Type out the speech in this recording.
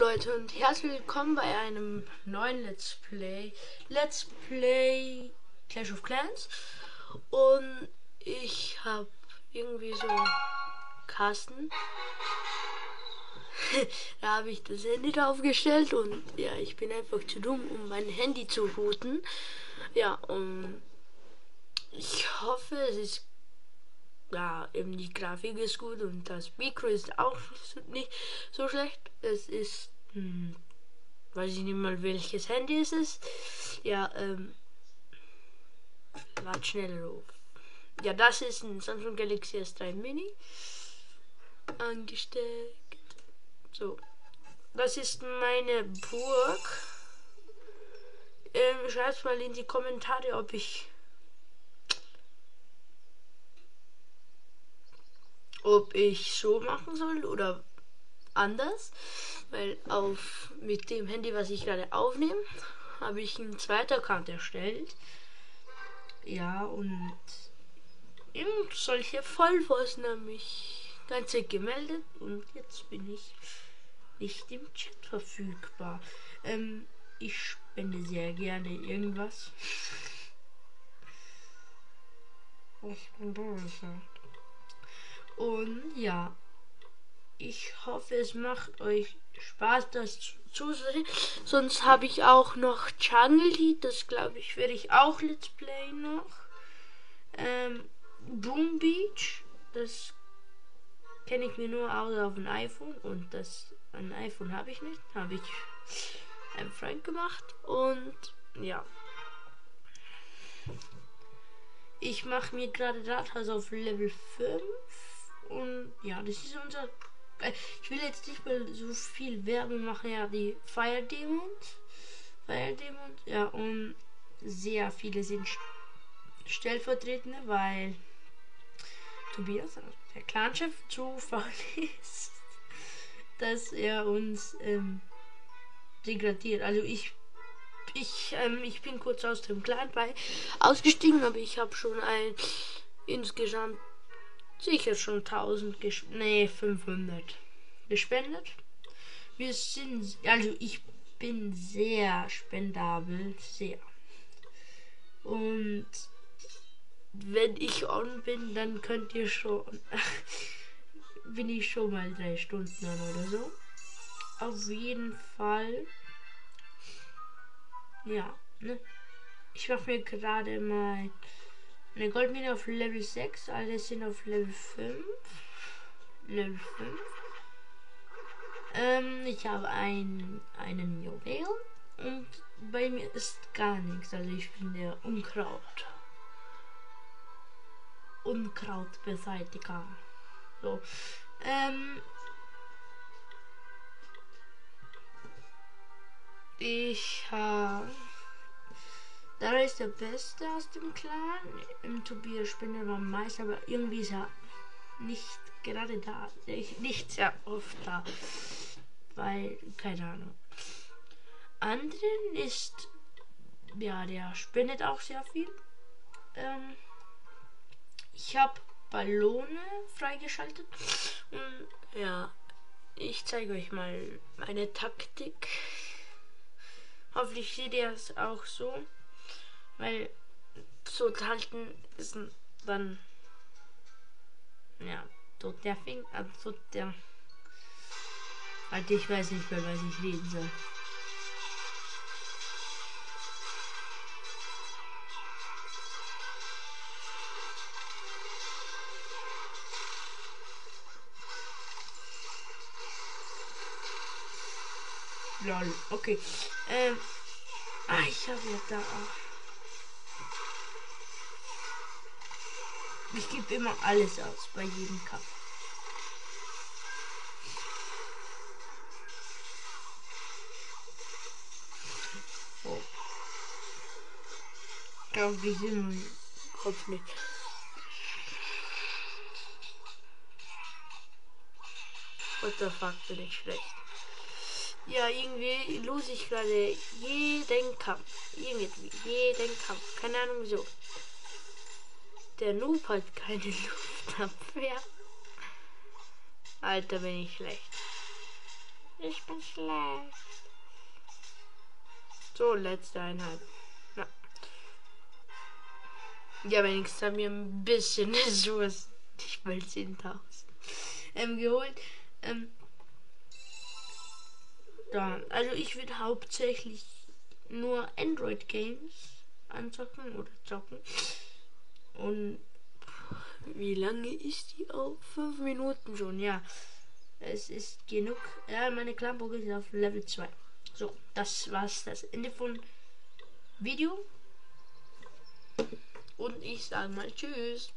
Leute und herzlich willkommen bei einem neuen Let's Play. Let's Play Clash of Clans. Und ich habe irgendwie so Kasten. da habe ich das Handy draufgestellt und ja, ich bin einfach zu dumm, um mein Handy zu routen. Ja, und ich hoffe, es ist ja, eben die Grafik ist gut und das Mikro ist auch nicht so schlecht. Es ist, hm, weiß ich nicht mal welches Handy es ist. Ja, ähm, warte schnell auf. Ja, das ist ein Samsung Galaxy S3 Mini. Angesteckt. So. Das ist meine Burg. Ähm, schreibt mal in die Kommentare, ob ich ob ich so machen soll oder anders, weil auf mit dem Handy, was ich gerade aufnehme, habe ich einen zweiten Account erstellt. Ja, und irgend solche Vollpfosten haben mich ganze gemeldet und jetzt bin ich nicht im Chat verfügbar. Ähm, ich spende sehr gerne irgendwas. Ich bin böse. Und ja, ich hoffe, es macht euch Spaß, das zuzusehen. Sonst habe ich auch noch Jungle Heat, das glaube ich, werde ich auch Let's Play noch. Ähm, Boom Beach, das kenne ich mir nur aus auf dem iPhone und das ein iPhone habe ich nicht, habe ich einem Freund gemacht und ja. Ich mache mir gerade Rathaus auf Level 5 und ja, das ist unser. Äh, ich will jetzt nicht mal so viel Werbung machen. Ja, die Fire Demons. Fire Demons. Ja, und sehr viele sind stellvertretende, weil Tobias, also der Clanchef, zu faul ist, dass er uns ähm, degradiert. Also ich ich, ähm, ich bin kurz aus dem Clan bei ausgestiegen, aber ich habe schon ein insgesamt sicher schon 1000 ges nee 500 gespendet. Wir sind also ich bin sehr spendabel, sehr. Und wenn ich on bin, dann könnt ihr schon bin ich schon mal drei Stunden an oder so. Auf jeden Fall. Ja, ne? Ich mache mir gerade mal eine Goldmine auf Level 6, alle sind auf Level 5. Level 5. Ähm, ich habe ein, einen Juwel und bei mir ist gar nichts. Also ich bin der Unkraut. Unkrautbeseitiger. So. Ähm, ich habe da ist der Beste aus dem Clan. Im Tobias Spinner war meist, aber irgendwie ist er nicht gerade da. Nicht sehr oft da. Weil, keine Ahnung. Anderen ist, ja, der spendet auch sehr viel. Ähm, ich habe Ballone freigeschaltet. Und ja, ich zeige euch mal meine Taktik. Hoffentlich seht ihr es auch so. Weil so halten ist dann ja tot der Fing, also der halt ich weiß nicht mehr, was ich reden soll. Lol, okay. Ähm, ah, ich habe ja da auch. Ich gebe immer alles aus bei jedem Kampf. Oh. Glaube ich immer Kopf nicht. What the fuck bin ich schlecht. Ja, irgendwie lose ich gerade jeden Kampf. Irgendwie, jeden Kampf. Keine Ahnung wieso. Der Noob hat keine Luftabwehr. Alter, bin ich schlecht. Ich bin schlecht. So, letzte Einheit. Ja, ja wenigstens haben wir ein bisschen Ressourcen. Ich will 10.000 ähm, geholt. Ähm, da, also ich würde hauptsächlich nur Android Games anzocken oder zocken. Und wie lange ist die auf? Fünf Minuten schon, ja. Es ist genug. Ja, meine Klamburg ist auf Level 2. So, das war's das Ende von Video. Und ich sage mal Tschüss.